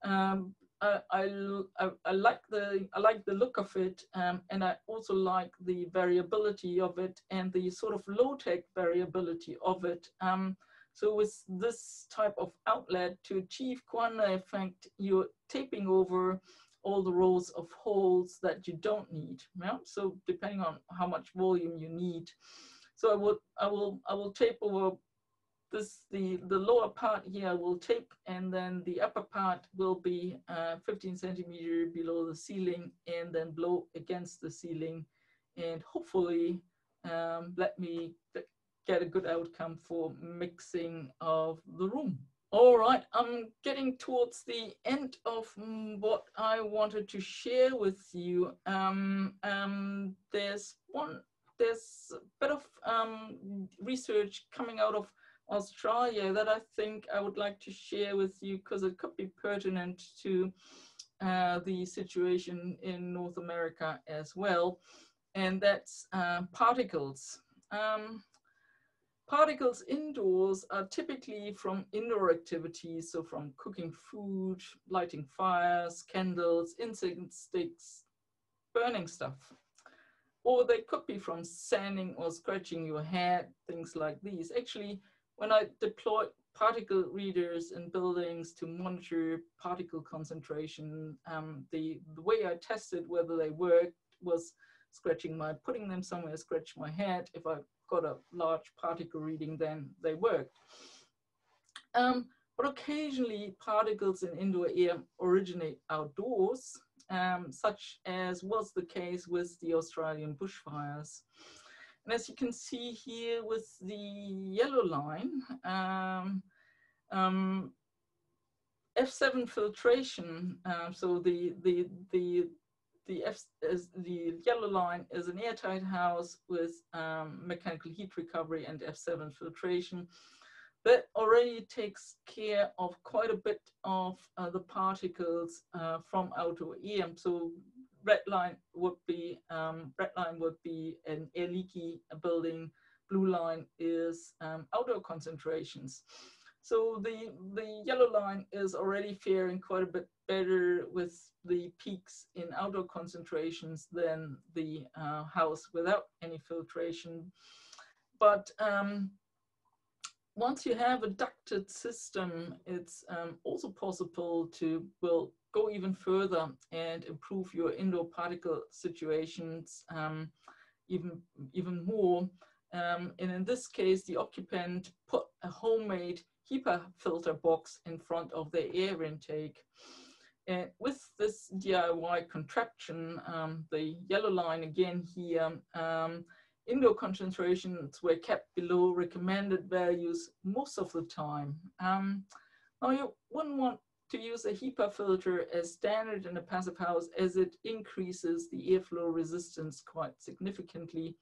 Um, I, I, I, like the I like the look of it, um, and I also like the variability of it and the sort of low tech variability of it. Um, so with this type of outlet to achieve Coanda effect, you're taping over all the rows of holes that you don't need. Yeah? So depending on how much volume you need. So I will, I will, I will tape over this, the, the lower part here will tape and then the upper part will be uh, 15 centimeter below the ceiling and then blow against the ceiling and hopefully um, let me get a good outcome for mixing of the room. All right, I'm getting towards the end of mm, what I wanted to share with you. Um, um, there's one, there's a bit of um, research coming out of Australia that I think I would like to share with you because it could be pertinent to uh, the situation in North America as well, and that's uh, particles. Um, Particles indoors are typically from indoor activities, so from cooking food, lighting fires, candles, incense sticks, burning stuff. Or they could be from sanding or scratching your hair, things like these. Actually, when I deployed particle readers in buildings to monitor particle concentration, um, the, the way I tested whether they worked was scratching my, putting them somewhere, scratch my head. If I got a large particle reading, then they worked. Um, but occasionally particles in indoor air originate outdoors, um, such as was the case with the Australian bushfires. And as you can see here with the yellow line, um, um, F7 filtration, uh, so the, the, the, the, F, the yellow line is an airtight house with um, mechanical heat recovery and F7 filtration. That already takes care of quite a bit of uh, the particles uh, from outdoor air. So red line would be um, red line would be an air leaky building. Blue line is um, outdoor concentrations. So the, the yellow line is already faring quite a bit better with the peaks in outdoor concentrations than the uh, house without any filtration. But um, once you have a ducted system, it's um, also possible to well go even further and improve your indoor particle situations um, even, even more. Um, and in this case, the occupant put a homemade HEPA filter box in front of the air intake. And with this DIY contraption, um, the yellow line again here, um, indoor concentrations were kept below recommended values most of the time. Um, now you wouldn't want to use a HEPA filter as standard in a passive house as it increases the airflow resistance quite significantly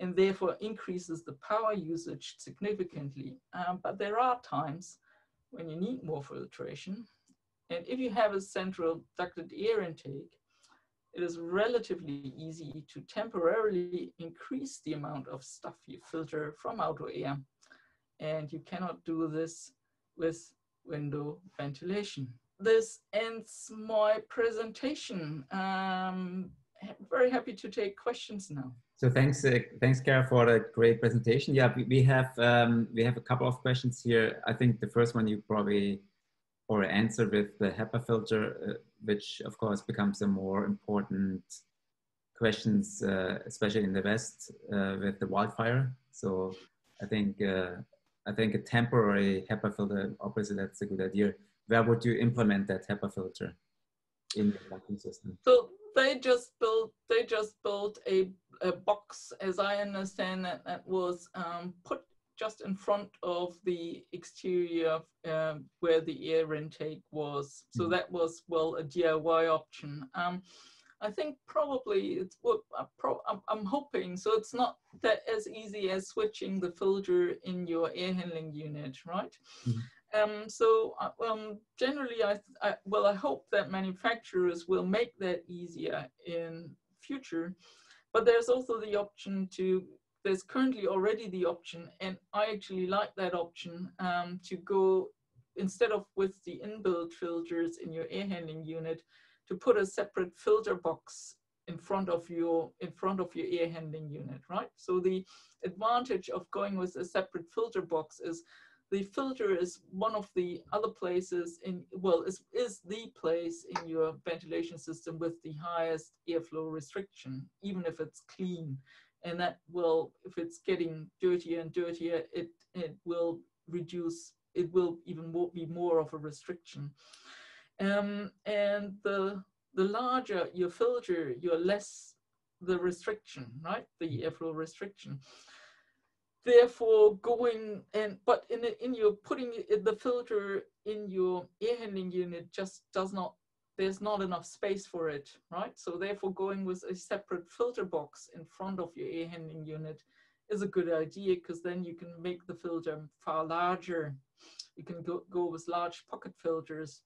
and therefore increases the power usage significantly. Um, but there are times when you need more filtration. And if you have a central ducted air intake, it is relatively easy to temporarily increase the amount of stuff you filter from outdoor air. And you cannot do this with window ventilation. This ends my presentation. Um, very happy to take questions now. So thanks, uh, thanks, Kara, for the great presentation. Yeah, we, we have um, we have a couple of questions here. I think the first one you probably or answer with the HEPA filter, uh, which of course becomes a more important questions, uh, especially in the West uh, with the wildfire. So I think uh, I think a temporary HEPA filter, obviously that's a good idea. Where would you implement that HEPA filter in the vacuum system? So they just built they just built a, a box, as I understand that that was um, put just in front of the exterior uh, where the air intake was. So mm. that was, well, a DIY option. Um, I think probably it's what I'm hoping. So it's not that as easy as switching the filter in your air handling unit, right? Mm -hmm. um, so uh, um, generally, I, I, well, I hope that manufacturers will make that easier in future. But there's also the option to there's currently already the option, and I actually like that option um, to go instead of with the inbuilt filters in your air handling unit, to put a separate filter box in front of your in front of your air handling unit, right? So the advantage of going with a separate filter box is the filter is one of the other places in well is is the place in your ventilation system with the highest airflow restriction, even if it's clean and that will, if it's getting dirtier and dirtier, it, it will reduce, it will even more, be more of a restriction. Um, and the, the larger your filter, your less the restriction, right? The airflow restriction. Therefore, going and but in in your putting the filter in your air handling unit just does not there's not enough space for it, right? So therefore going with a separate filter box in front of your air handling unit is a good idea because then you can make the filter far larger. You can go, go with large pocket filters.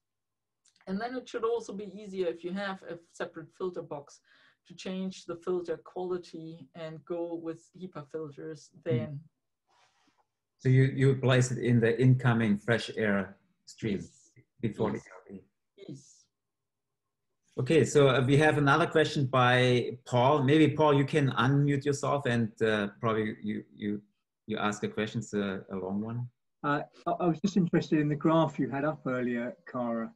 And then it should also be easier if you have a separate filter box to change the filter quality and go with HEPA filters hmm. then. So you, you place it in the incoming fresh air stream yes. before yes. the Yes. Okay, so uh, we have another question by Paul. Maybe Paul, you can unmute yourself and uh, probably you you you ask a question. It's a, a long one. Uh, I was just interested in the graph you had up earlier, Kara,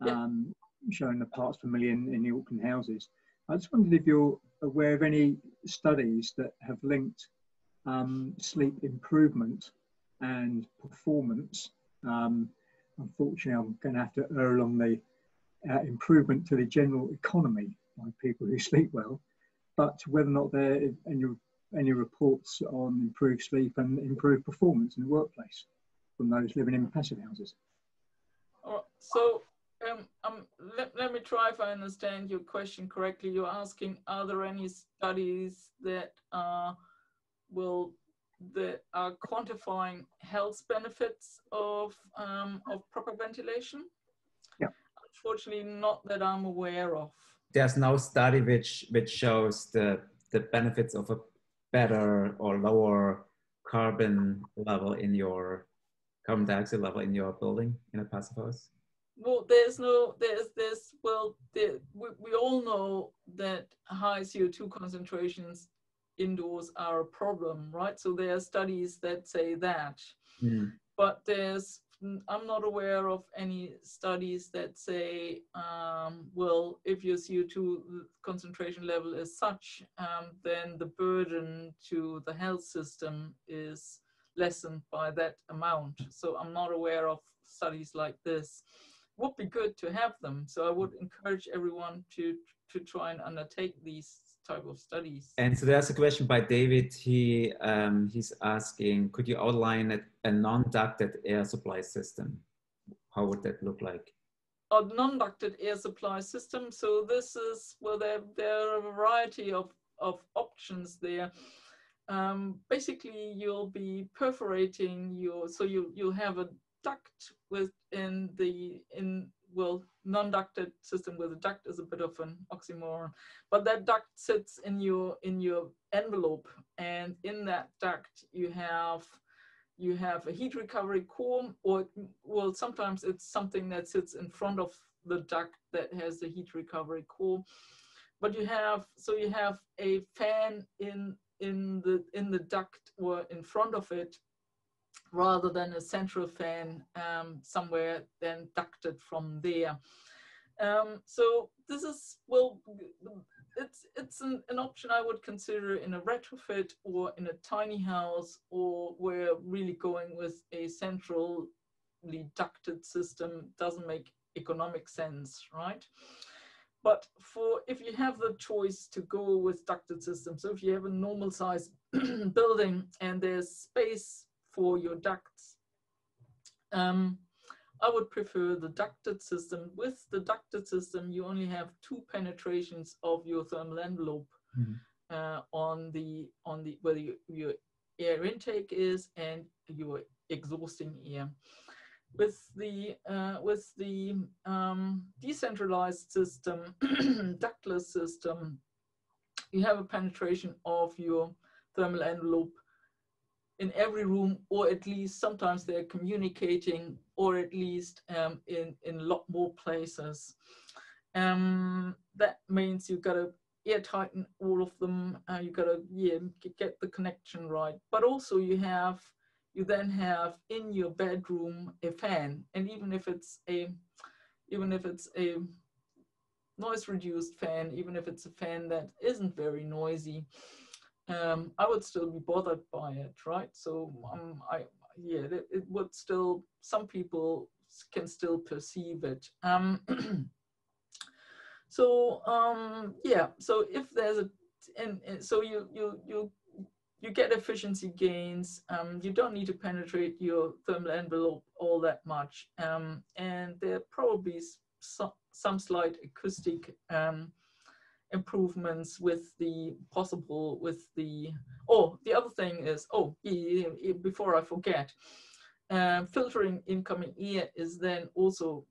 um, yeah. showing the parts per million in the Auckland houses. I just wondered if you're aware of any studies that have linked um, sleep improvement and performance. Um, unfortunately, I'm going to have to err along the uh, improvement to the general economy by people who sleep well, but whether or not there are any, any reports on improved sleep and improved performance in the workplace from those living in passive houses. so um, um, let, let me try if I understand your question correctly. You're asking, are there any studies that uh, will that are quantifying health benefits of um, of proper ventilation? unfortunately not that I'm aware of. There's no study which which shows the the benefits of a better or lower carbon level in your carbon dioxide level in your building in a passive house? Well, there's no, there's this, well, there, we, we all know that high CO2 concentrations indoors are a problem, right? So there are studies that say that. Mm. But there's I'm not aware of any studies that say, um, well, if your CO2 concentration level is such, um, then the burden to the health system is lessened by that amount. So I'm not aware of studies like this. Would be good to have them. So I would encourage everyone to to try and undertake these type of studies. And so there's a question by David. He um, he's asking, could you outline a, a non-ducted air supply system? How would that look like? A non-ducted air supply system. So this is well, there there are a variety of of options there. Um, basically, you'll be perforating your so you you'll have a duct within the in well non-ducted system where the duct is a bit of an oxymoron but that duct sits in your in your envelope and in that duct you have you have a heat recovery core or well sometimes it's something that sits in front of the duct that has the heat recovery core but you have so you have a fan in in the in the duct or in front of it rather than a central fan um, somewhere then ducted from there. Um, so this is, well, it's, it's an, an option I would consider in a retrofit or in a tiny house or where really going with a centrally ducted system doesn't make economic sense, right? But for if you have the choice to go with ducted systems, so if you have a normal size building and there's space for your ducts. Um, I would prefer the ducted system. With the ducted system, you only have two penetrations of your thermal envelope mm uh, on the on the where you, your air intake is and your exhausting air. With the uh, with the um, decentralized system, ductless system, you have a penetration of your thermal envelope in every room, or at least sometimes they're communicating, or at least um, in, in a lot more places. Um, that means you've got to air tighten all of them. Uh, you've got to yeah, get the connection right. But also you have, you then have in your bedroom a fan. And even if it's a, even if it's a noise reduced fan, even if it's a fan that isn't very noisy, um, I would still be bothered by it, right? So um, I, yeah, it, it, would still, some people can still perceive it. Um, so um, yeah, so if there's a, and, and, so you, you, you, you get efficiency gains. Um, you don't need to penetrate your thermal envelope all that much. Um, and there probably some, some slight acoustic um, improvements with the possible with the oh the other thing is oh before i forget uh, filtering incoming air is then also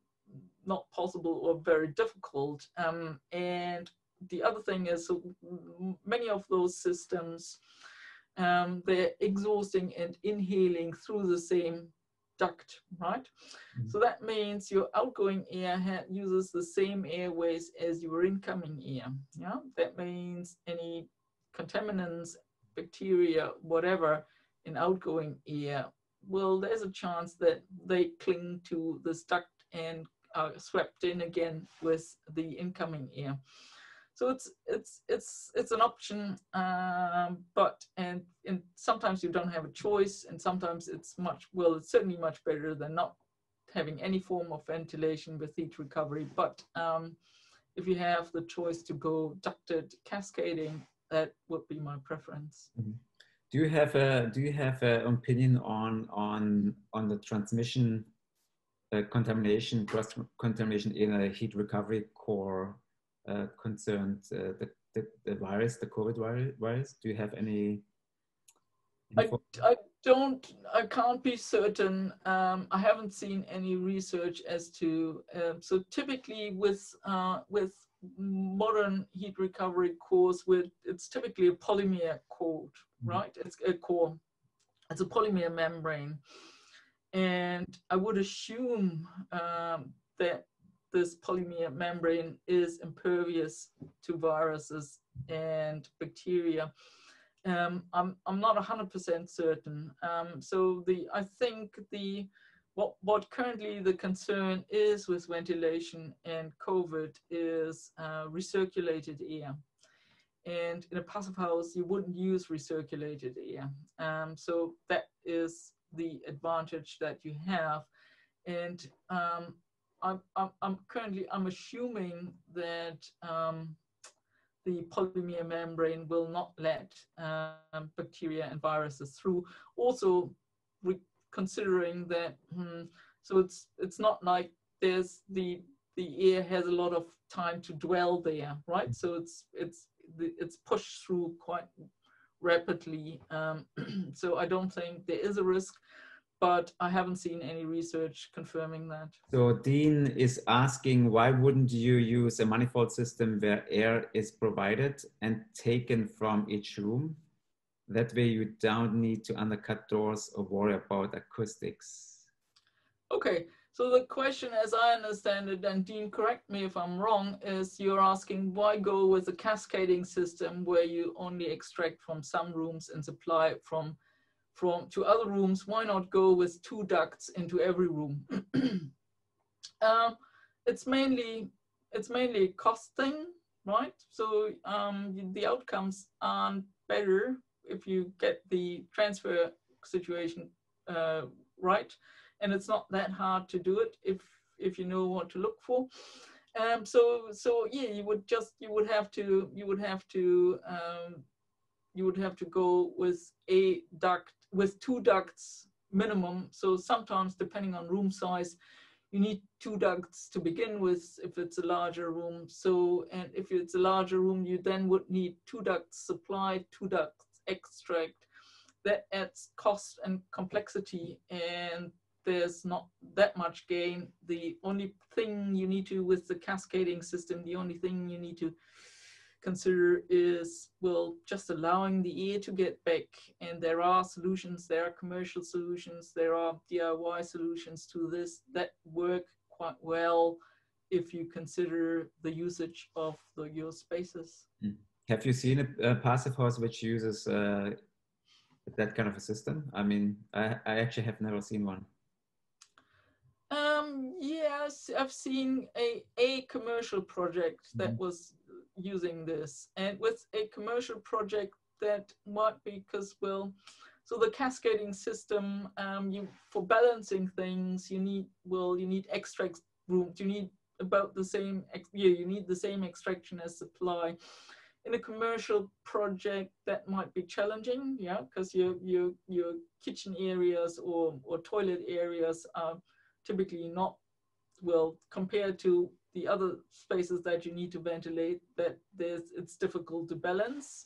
not possible or very difficult um, and the other thing is so many of those systems um, they're exhausting and inhaling through the same duct, right? Mm -hmm. So that means your outgoing air uses the same airways as your incoming air. Yeah, that means any contaminants, bacteria, whatever in outgoing air, well, there's a chance that they cling to this duct and are swept in again with the incoming air. So it's it's it's it's an option, um, but and and sometimes you don't have a choice, and sometimes it's much well, it's certainly much better than not having any form of ventilation with heat recovery. But um, if you have the choice to go ducted cascading, that would be my preference. Mm -hmm. Do you have a Do you have an opinion on on on the transmission uh, contamination cross contamination in a heat recovery core concerned uh, the, the, the, virus, the COVID virus? Do you have any? I, I don't, I can't be certain. Um, I haven't seen any research as to, um, so typically with, uh, with modern heat recovery cores, with, it's typically a polymer core, mm-hmm. right? It's a core, it's a polymer membrane. And I would assume um, that this polymer membrane is impervious to viruses and bacteria. Um, I'm, I'm not 100% certain. Um, so the I think the what, what currently the concern is with ventilation and COVID is uh, recirculated air. And in a passive house, you wouldn't use recirculated air. Um, so that is the advantage that you have. And um, I'm, I'm, I'm currently, I'm assuming that um, the polymer membrane will not let um, bacteria and viruses through. Also, considering that, hmm, so it's it's not like there's the the air has a lot of time to dwell there, right? So it's it's it's pushed through quite rapidly. Um, so I don't think there is a risk but I haven't seen any research confirming that. So Dean is asking, why wouldn't you use a manifold system where air is provided and taken from each room? That way you don't need to undercut doors or worry about acoustics. Okay, so the question as I understand it, and Dean correct me if I'm wrong, is you're asking why go with a cascading system where you only extract from some rooms and supply from from to other rooms, why not go with two ducts into every room? um, it's mainly it's mainly a cost thing, right? So um, the outcomes aren't better if you get the transfer situation uh, right, and it's not that hard to do it if if you know what to look for. Um, so so yeah, you would just you would have to you would have to um, you would have to go with a duct with two ducts minimum. So sometimes depending on room size, you need two ducts to begin with if it's a larger room. So, and if it's a larger room, you then would need two ducts supply, two ducts extract. That adds cost and complexity and there's not that much gain. The only thing you need to, with the cascading system, the only thing you need to consider is well just allowing the air to get back and there are solutions there are commercial solutions there are diy solutions to this that work quite well if you consider the usage of the your spaces hmm. have you seen a, a passive house which uses uh, that kind of a system i mean I, I actually have never seen one um yes i've seen a a commercial project that mm -hmm. was using this. And with a commercial project that might be because well so the cascading system um, you for balancing things you need well you need extract rooms. You need about the same yeah you need the same extraction as supply. In a commercial project that might be challenging yeah because your your your kitchen areas or or toilet areas are typically not well compared to the other spaces that you need to ventilate that there's it's difficult to balance.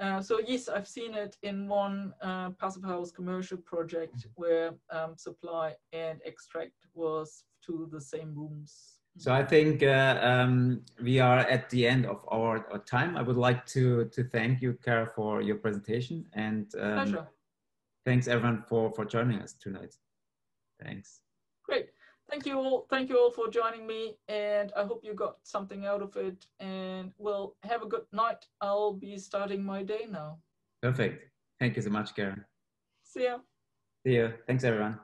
Uh, so yes, I've seen it in one uh, passive house commercial project where um, supply and extract was to the same rooms. So I think uh, um, we are at the end of our, our, time. I would like to to thank you, Kara, for your presentation and um, Pleasure. thanks everyone for for joining us tonight. Thanks. Thank you all thank you all for joining me and i hope you got something out of it and well have a good night. I'll be starting my day now. Perfect. Thank you so much Kara. See ya. See you thanks everyone